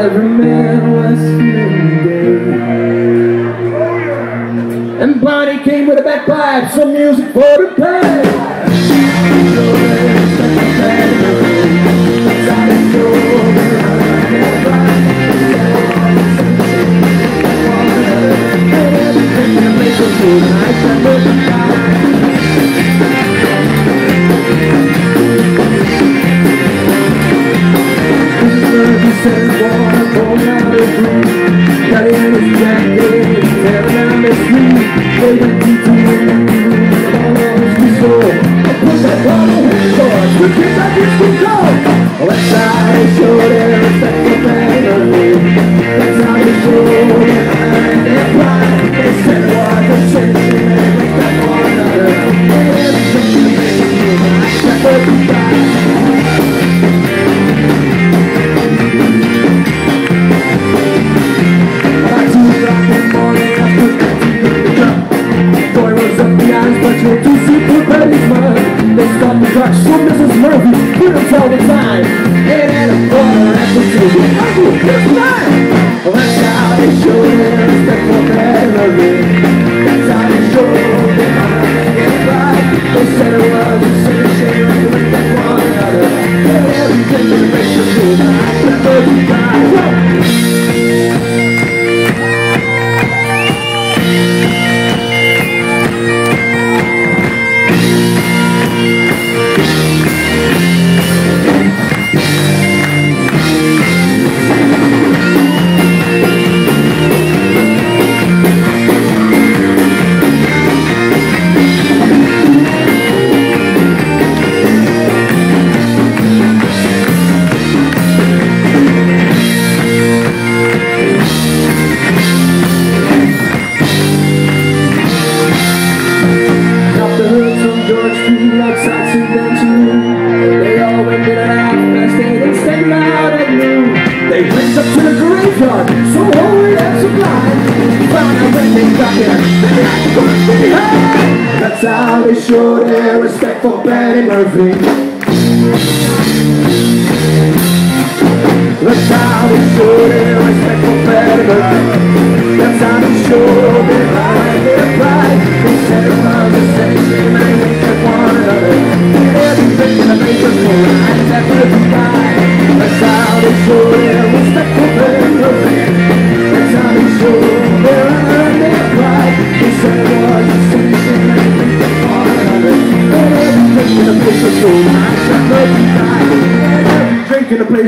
Every man was feeling gay. And Bonnie came with a bagpipe, some music for and show their respect for Paddy Murphy. That's how we show respect for Paddy Murphy. That's how we show their pride, their pride. We the a conversation and we one another. Everything in the neighborhood, that's every guy. That's how show respect for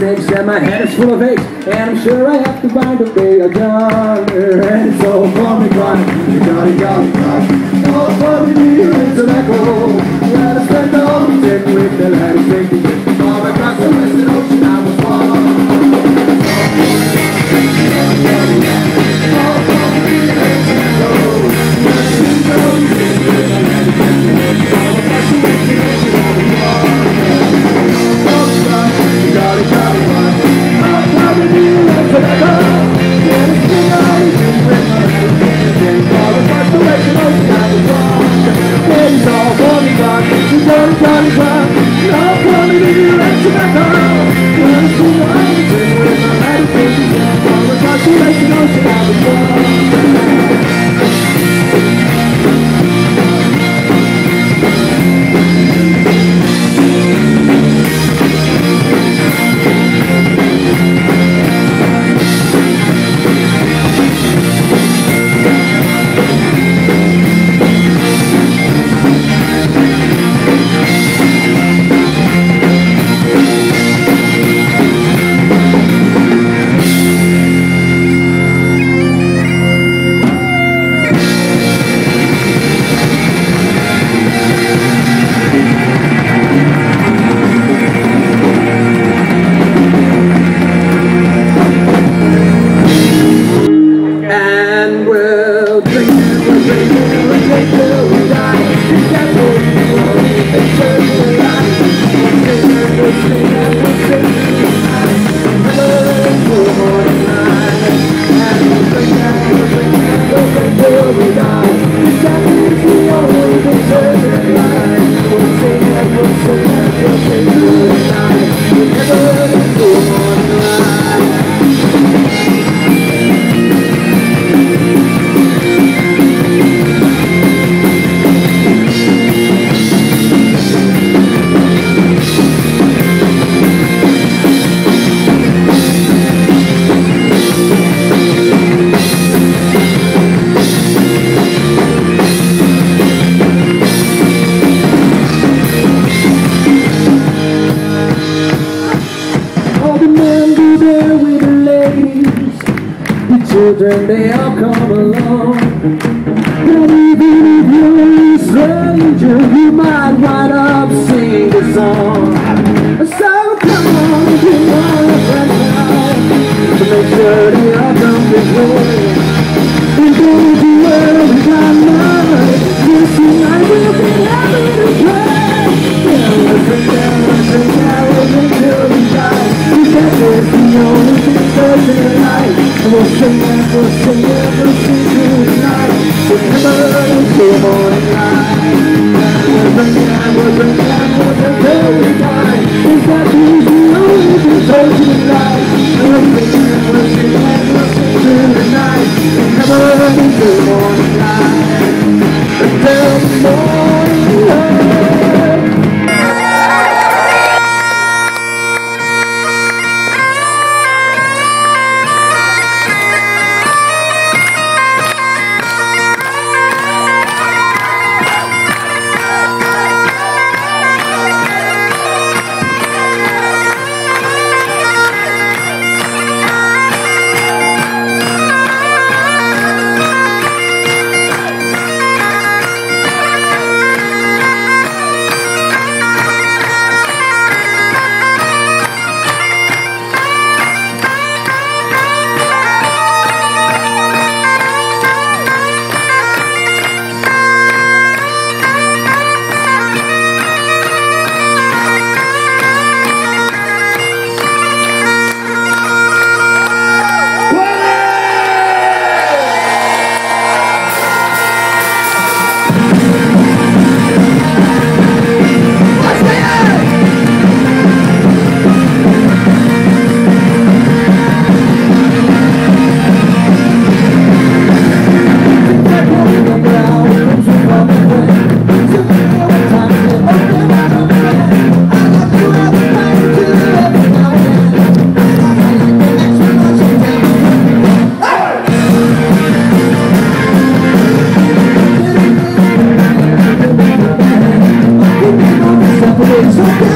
snakes and my head is full of aches And I'm sure I have to find a way around her And it's all for me crying, you gotta got it, got it All for me, it's an echo Let us let go, take with the light, take the gift All my the rest ocean, I was falling children, they all come along. And even if you're a stranger, you might wind up singing a song. Jesús.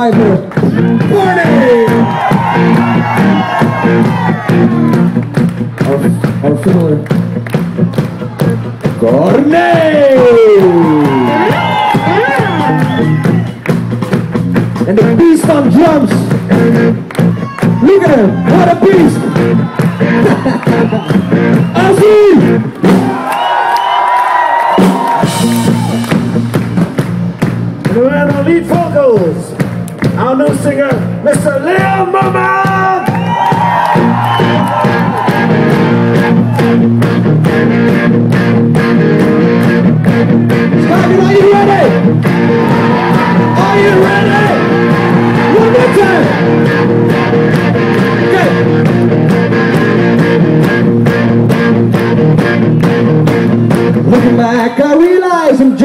Bagpiper, Barney. Our, our fiddler, Corney. And the beast on drums. Look at him, what a beast!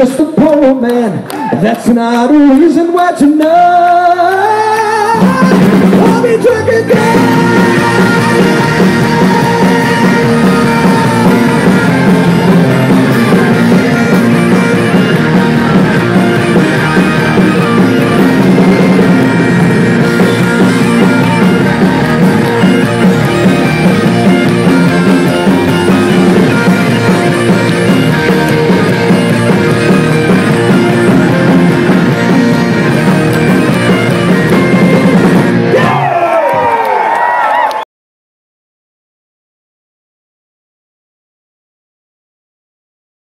Just a poor man. That's not a reason why tonight I'll be drinking again.